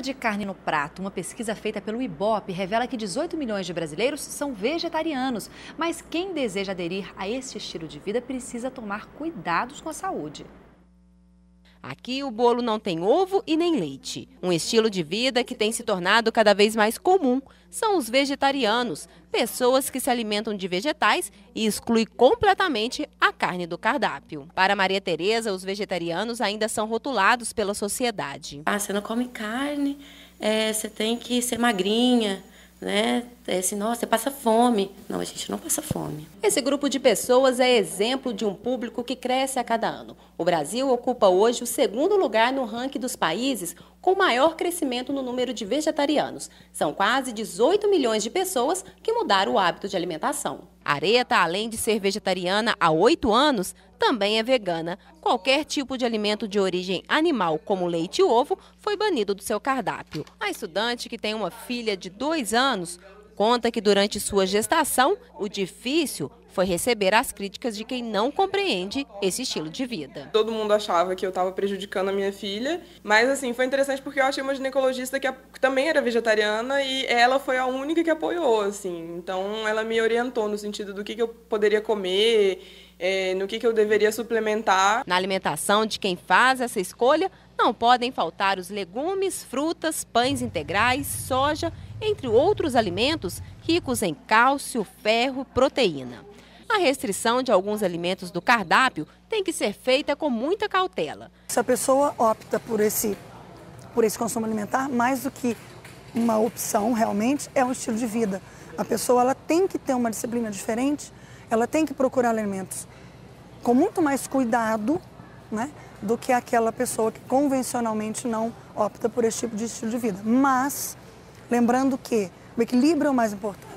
de carne no prato. Uma pesquisa feita pelo Ibope revela que 18 milhões de brasileiros são vegetarianos. Mas quem deseja aderir a este estilo de vida precisa tomar cuidados com a saúde. Aqui o bolo não tem ovo e nem leite. Um estilo de vida que tem se tornado cada vez mais comum são os vegetarianos, pessoas que se alimentam de vegetais e excluem completamente a carne do cardápio. Para Maria Tereza, os vegetarianos ainda são rotulados pela sociedade. Ah, você não come carne, é, você tem que ser magrinha, né? É assim, nossa, você passa fome. Não, a gente não passa fome. Esse grupo de pessoas é exemplo de um público que cresce a cada ano. O Brasil ocupa hoje o segundo lugar no ranking dos países com maior crescimento no número de vegetarianos. São quase 18 milhões de pessoas que mudaram o hábito de alimentação. A Areta, além de ser vegetariana há oito anos, também é vegana. Qualquer tipo de alimento de origem animal, como leite e ovo, foi banido do seu cardápio. A estudante, que tem uma filha de dois anos, conta que durante sua gestação, o difícil foi receber as críticas de quem não compreende esse estilo de vida. Todo mundo achava que eu estava prejudicando a minha filha, mas assim, foi interessante porque eu achei uma ginecologista que, que também era vegetariana e ela foi a única que apoiou, assim. Então ela me orientou no sentido do que, que eu poderia comer, é, no que, que eu deveria suplementar. Na alimentação de quem faz essa escolha, não podem faltar os legumes, frutas, pães integrais, soja, entre outros alimentos ricos em cálcio, ferro, proteína. A restrição de alguns alimentos do cardápio tem que ser feita com muita cautela. Se a pessoa opta por esse, por esse consumo alimentar, mais do que uma opção realmente, é um estilo de vida. A pessoa ela tem que ter uma disciplina diferente, ela tem que procurar alimentos com muito mais cuidado né, do que aquela pessoa que convencionalmente não opta por esse tipo de estilo de vida. Mas, lembrando que o equilíbrio é o mais importante.